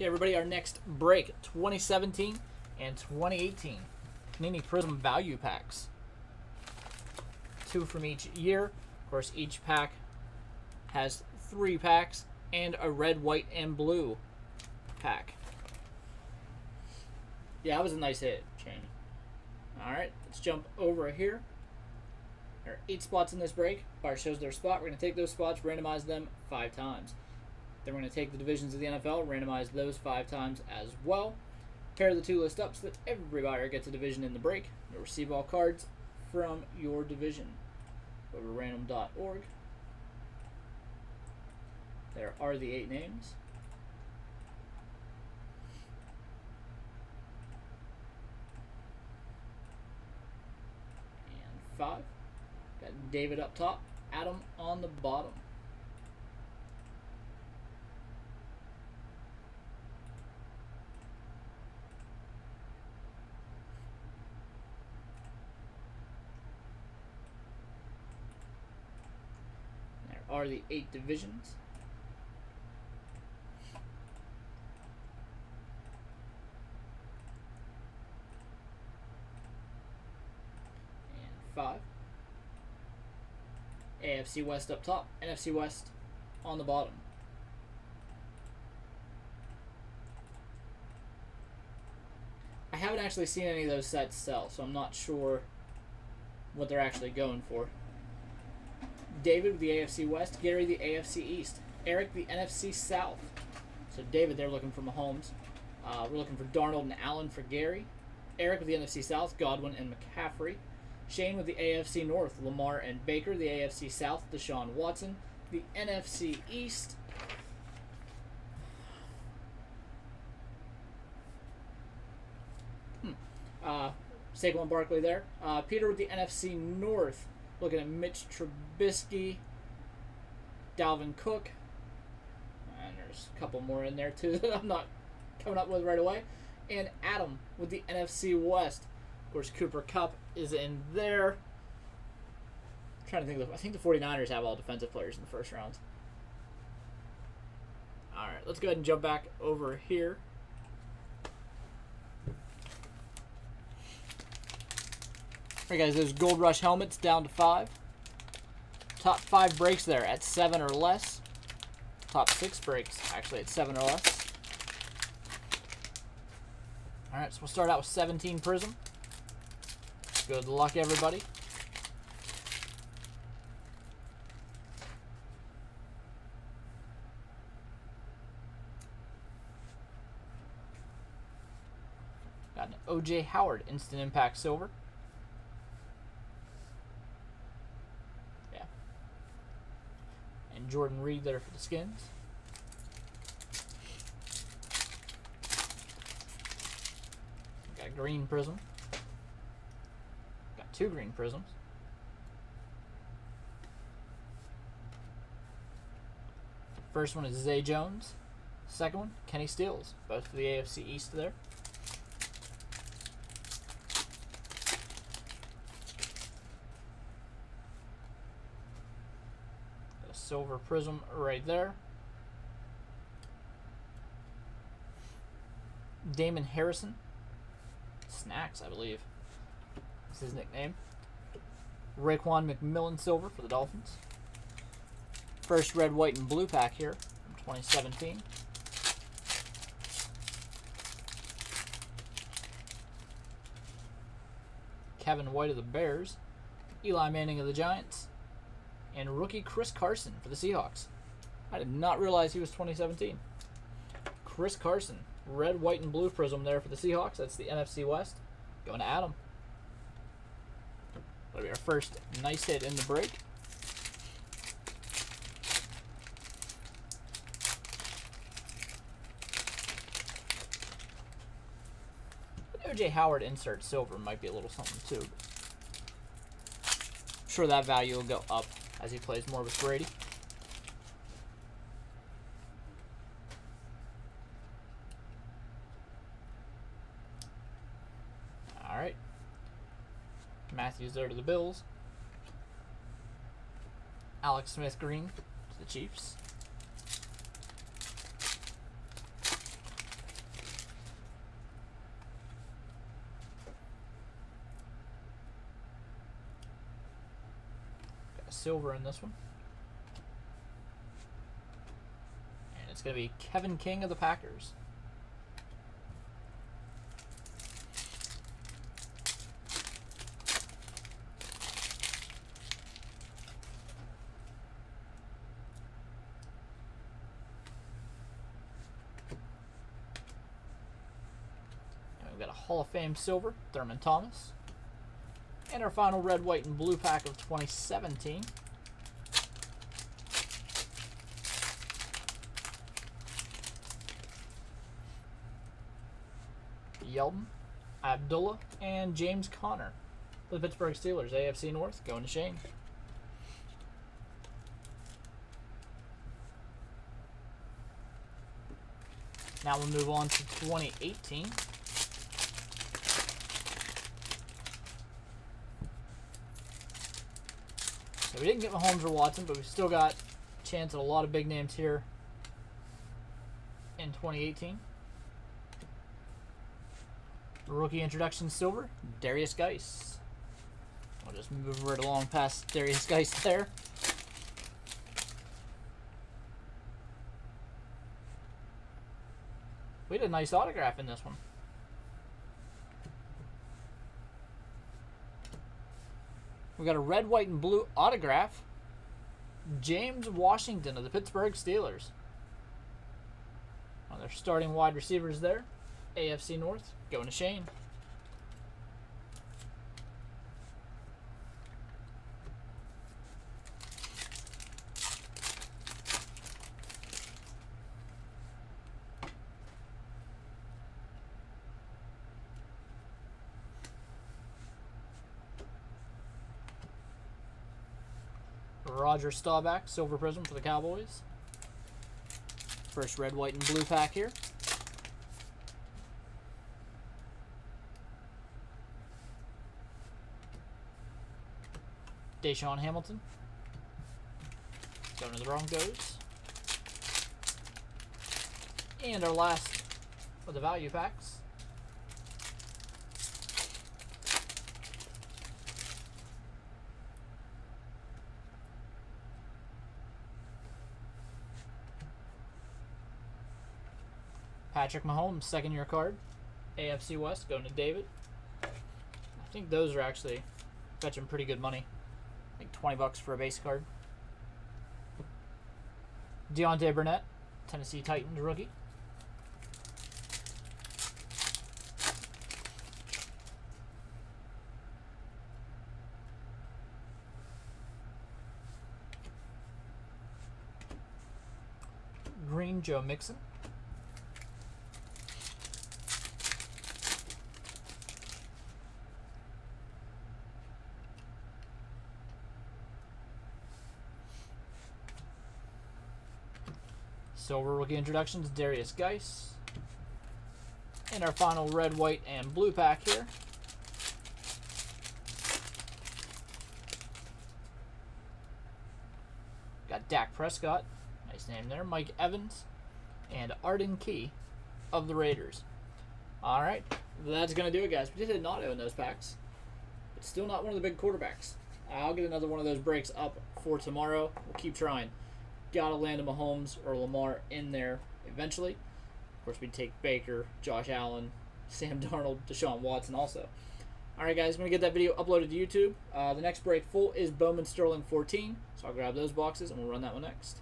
Okay, everybody, our next break 2017 and 2018 Panini Prizm Value Packs. Two from each year. Of course, each pack has three packs and a red, white, and blue pack. Yeah, that was a nice hit, Shane. Alright, let's jump over here. There are eight spots in this break. Bar shows their spot. We're going to take those spots, randomize them five times. Then we're going to take the divisions of the NFL, randomize those five times as well. Pair the two lists up so that every buyer gets a division in the break. You'll receive all cards from your division. To random.org. There are the eight names. And five. Got David up top, Adam on the bottom. There are the eight divisions. And five. AFC West up top, NFC West on the bottom. I haven't actually seen any of those sets sell, so I'm not sure what they're actually going for. David with the AFC West, Gary the AFC East, Eric the NFC South. So David, they're looking for Mahomes. Uh, we're looking for Darnold and Allen for Gary. Eric with the NFC South, Godwin and McCaffrey. Shane with the AFC North, Lamar and Baker. The AFC South, Deshaun Watson. The NFC East. Hmm. Uh, Saquon Barkley there. Uh, Peter with the NFC North, looking at Mitch Trubisky, Dalvin Cook, and there's a couple more in there too that I'm not coming up with right away. And Adam with the NFC West. Of course, Cooper Kupp is in there. I'm trying to think of, I think the 49ers have all defensive players in the first round. All right, let's go ahead and jump back over here. All right, guys, those Gold Rush helmets down to five. Top five breaks there at seven or less. Top six breaks actually at seven or less. All right, so we'll start out with 17 Prizm. Good luck, everybody. Got an OJ Howard Instant Impact Silver. Yeah. And Jordan Reed there for the skins. Got a green prizm. Got two green prizms. First one is Zay Jones. Second one, Kenny Stills. Both for the AFC East there. Silver prizm right there. Damon Harrison. Snacks, I believe. That's his nickname. Raekwon McMillan Silver for the Dolphins. First red, white, and blue pack here from 2017. Kevin White of the Bears. Eli Manning of the Giants. And rookie Chris Carson for the Seahawks. I did not realize he was 2017. Chris Carson. Red, white, and blue prizm there for the Seahawks. That's the NFC West. Going to Adam. That'll be our first nice hit in the break. OJ Howard insert silver might be a little something too. I'm sure that value will go up as he plays more with Brady. All right. Matthews there to the Bills. Alex Smith Green to the Chiefs. Silver in this one. And it's going to be Kevin King of the Packers. And we've got a Hall of Fame silver, Thurman Thomas. And our final red, white, and blue pack of 2017. Yeldon, Abdullah, and James Conner. For the Pittsburgh Steelers, AFC North, going to Shane. Now we'll move on to 2018. We didn't get Mahomes or Watson, but we still got a chance at a lot of big names here in 2018. Rookie introduction silver, Derrius Guice. I'll just move right along past Derrius Guice there. We had a nice autograph in this one. We got a red, white, and blue autograph. James Washington of the Pittsburgh Steelers. Well, their starting wide receivers there. AFC North going to Shane. Roger Staubach, Silver Prizm for the Cowboys. First red, white, and blue pack here. DaeSean Hamilton. Going to the Broncos. And our last of the value packs. Patrick Mahomes, second year card. AFC West going to David. I think those are actually fetching pretty good money. Like 20 bucks for a base card. Deontay Burnett, Tennessee Titans rookie. Green Joe Mixon. Silver rookie introductions, Derrius Guice. And our final red, white, and blue pack here. Got Dak Prescott, nice name there, Mike Evans, and Arden Key of the Raiders. All right, that's going to do it, guys. We did auto in those packs, but still not one of the big quarterbacks. I'll get another one of those breaks up for tomorrow. We'll keep trying got to land a Mahomes or Lamar in there eventually. Of course, we'd take Baker, Josh Allen, Sam Darnold, Deshaun Watson also. All right, guys, I'm going to get that video uploaded to YouTube. Uh, the next break full is Bowman Sterling 14, so I'll grab those boxes and we'll run that one next.